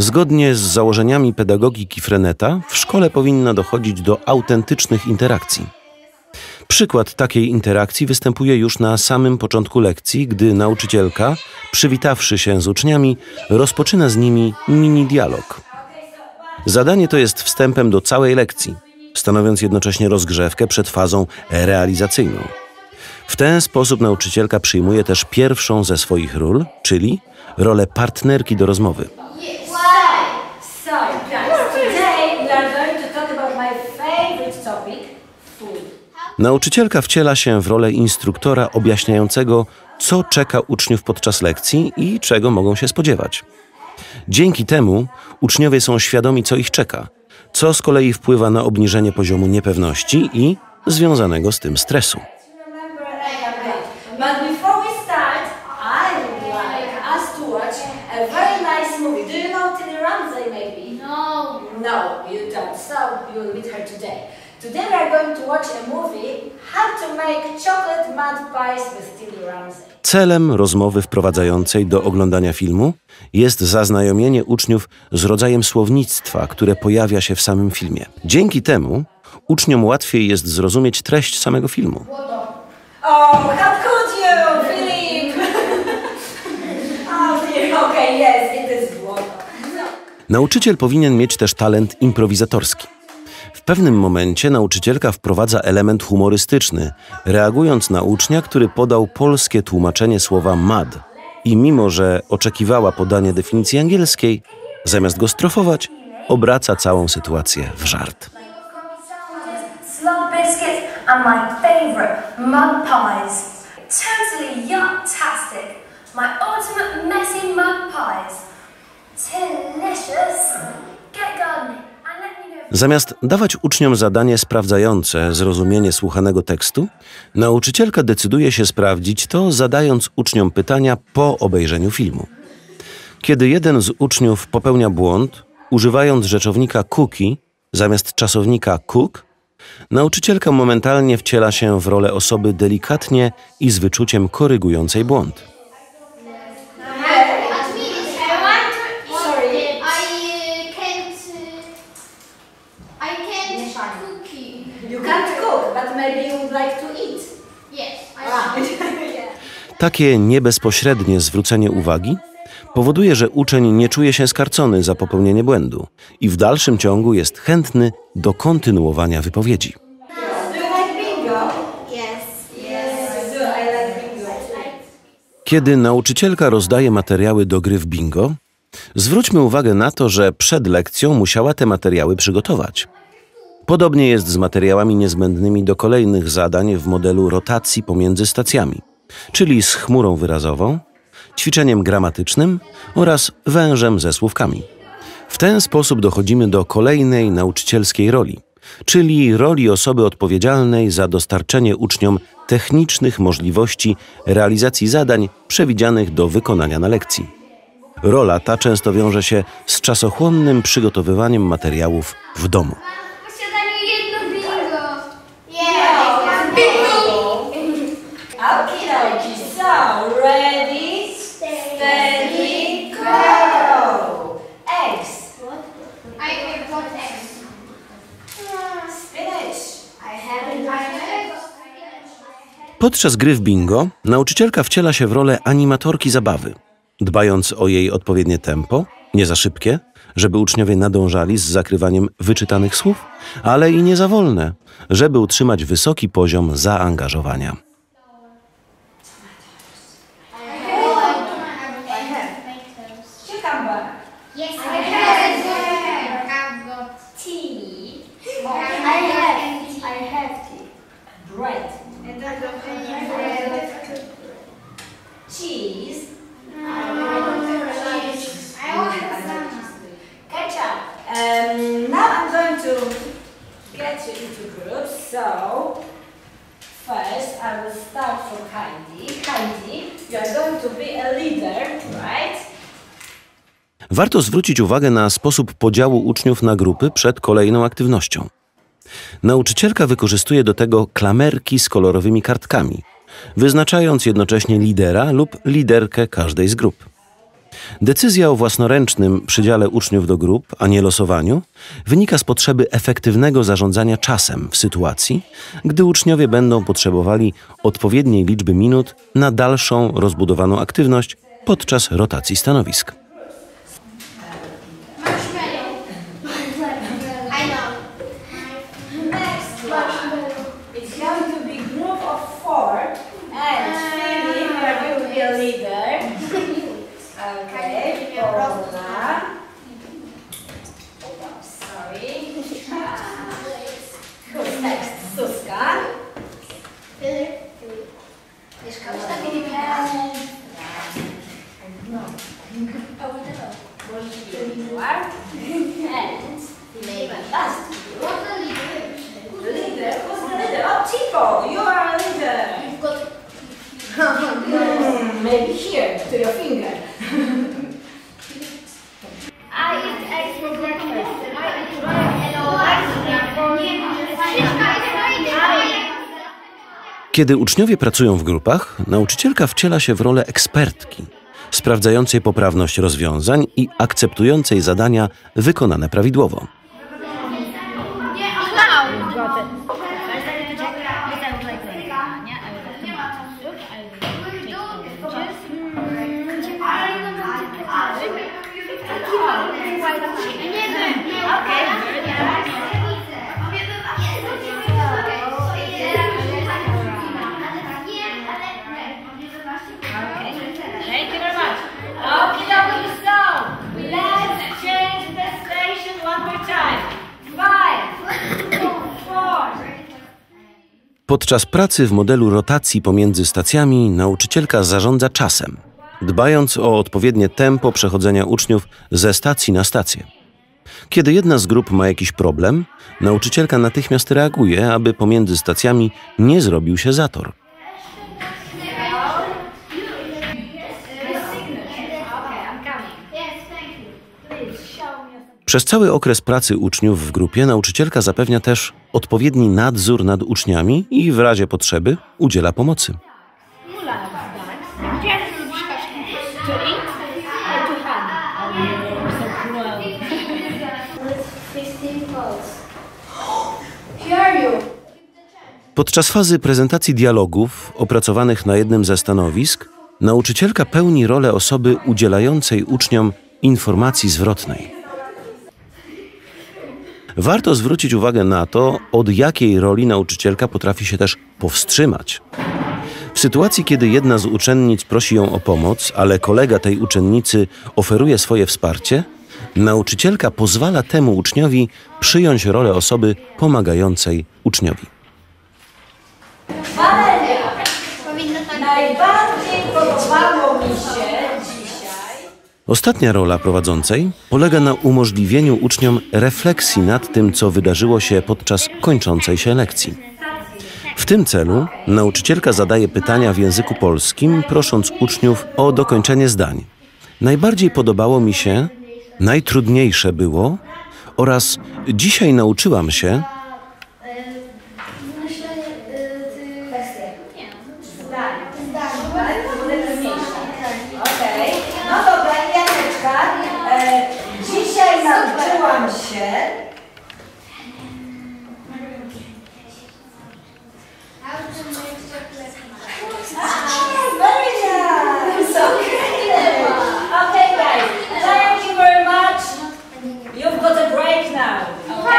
Zgodnie z założeniami pedagogiki Freneta, w szkole powinno dochodzić do autentycznych interakcji. Przykład takiej interakcji występuje już na samym początku lekcji, gdy nauczycielka, przywitawszy się z uczniami, rozpoczyna z nimi mini dialog. Zadanie to jest wstępem do całej lekcji, stanowiąc jednocześnie rozgrzewkę przed fazą realizacyjną. W ten sposób nauczycielka przyjmuje też pierwszą ze swoich ról, czyli rolę partnerki do rozmowy. So, guys, today we are going to talk about my favorite topic, food. Nauczycielka wciela się w rolę instruktora objaśniającego, co czeka uczniów podczas lekcji i czego mogą się spodziewać. Dzięki temu uczniowie są świadomi, co ich czeka, co z kolei wpływa na obniżenie poziomu niepewności i związanego z tym stresu. No. No, you don't. So you will meet her today. Today we are going to watch a movie How to Make Chocolate Mud Pies with Tilly Ramsey. Celem rozmowy wprowadzającej do oglądania filmu jest zaznajomienie uczniów z rodzajem słownictwa, które pojawia się w samym filmie. Dzięki temu uczniom łatwiej jest zrozumieć treść samego filmu. Oh, how could you, Philip? oh dear, okay, yes, it is. Nauczyciel powinien mieć też talent improwizatorski. Pewnym momencie nauczycielka wprowadza element humorystyczny, reagując na ucznia, który podał polskie tłumaczenie słowa mad. I mimo, że oczekiwała podania definicji angielskiej, zamiast go strofować, obraca całą sytuację w żart. Pies. Ultimate pies. Delicious. Get gardening Zamiast dawać uczniom zadanie sprawdzające zrozumienie słuchanego tekstu, nauczycielka decyduje się sprawdzić to, zadając uczniom pytania po obejrzeniu filmu. Kiedy jeden z uczniów popełnia błąd, używając rzeczownika cookie zamiast czasownika cook, nauczycielka momentalnie wciela się w rolę osoby delikatnie i z wyczuciem korygującej błąd. Sorry. I uh, can't. Uh, I can't cookie. You can't cook, but maybe you would like to eat. Yes, I Ah. Takie niebezpośrednie zwrócenie uwagi powoduje, że uczeń nie czuje się skarcony za popełnienie błędu i w dalszym ciągu jest chętny do kontynuowania wypowiedzi. Kiedy nauczycielka rozdaje materiały do gry w bingo, zwróćmy uwagę na to, że przed lekcją musiała te materiały przygotować. Podobnie jest z materiałami niezbędnymi do kolejnych zadań w modelu rotacji pomiędzy stacjami, czyli z chmurą wyrazową, ćwiczeniem gramatycznym oraz wężem ze słówkami. W ten sposób dochodzimy do kolejnej nauczycielskiej roli, czyli roli osoby odpowiedzialnej za dostarczenie uczniom technicznych możliwości realizacji zadań przewidzianych do wykonania na lekcji. Rola ta często wiąże się z czasochłonnym przygotowywaniem materiałów w domu. W posiadaniu jedno bingo. Okie So, ready, steady, go. Eggs. I have got eggs. Spinach. I have. Podczas gry w bingo nauczycielka wciela się w rolę animatorki zabawy, dbając o jej odpowiednie tempo, nie za szybkie, żeby uczniowie nadążali z zakrywaniem wyczytanych słów, ale i nie za wolne, żeby utrzymać wysoki poziom zaangażowania. Cucumber. Yes, I have. I've got tea. I have. I have tea. Bread. Cheese. I want some. Ketchup. Um, now I'm going to get you into groups. So, first I will start from Heidi. Heidi, you are going to be a leader, right? Warto zwrócić uwagę na sposób podziału uczniów na grupy przed kolejną aktywnością. Nauczycielka wykorzystuje do tego klamerki z kolorowymi kartkami, wyznaczając jednocześnie lidera lub liderkę każdej z grup. Decyzja o własnoręcznym przydziale uczniów do grup, a nie losowaniu, wynika z potrzeby efektywnego zarządzania czasem w sytuacji, gdy uczniowie będą potrzebowali odpowiedniej liczby minut na dalszą rozbudowaną aktywność podczas rotacji stanowisk. I know. Next one. It's going to be group of four. And Philip, you are going to be a leader. Okay, Paula. Sorry. Who's next? Suska. Eduard. And last you. The leader. Who's the leader? Oh, Tipo, you are a leader. Hmm, maybe here, to your finger. Kiedy uczniowie pracują w grupach, nauczycielka wciela się w rolę ekspertki, sprawdzającej poprawność rozwiązań i akceptującej zadania wykonane prawidłowo. Podczas pracy w modelu rotacji pomiędzy stacjami nauczycielka zarządza czasem, dbając o odpowiednie tempo przechodzenia uczniów ze stacji na stację. Kiedy jedna z grup ma jakiś problem, nauczycielka natychmiast reaguje, aby pomiędzy stacjami nie zrobił się zator. Przez cały okres pracy uczniów w grupie nauczycielka zapewnia też odpowiedni nadzór nad uczniami i w razie potrzeby udziela pomocy. Podczas fazy prezentacji dialogów opracowanych na jednym ze stanowisk, nauczycielka pełni rolę osoby udzielającej uczniom informacji zwrotnej. Warto zwrócić uwagę na to, od jakiej roli nauczycielka potrafi się też powstrzymać. W sytuacji, kiedy jedna z uczennic prosi ją o pomoc, ale kolega tej uczennicy oferuje swoje wsparcie, nauczycielka pozwala temu uczniowi przyjąć rolę osoby pomagającej uczniowi. Valeria, Powinno tak najbardziej podobało mi się dzisiaj. Ostatnia rola prowadzącej polega na umożliwieniu uczniom refleksji nad tym, co wydarzyło się podczas kończącej się lekcji. W tym celu nauczycielka zadaje pytania w języku polskim, prosząc uczniów o dokończenie zdań. Najbardziej podobało mi się, najtrudniejsze było oraz dzisiaj nauczyłam się, legs now. Okay.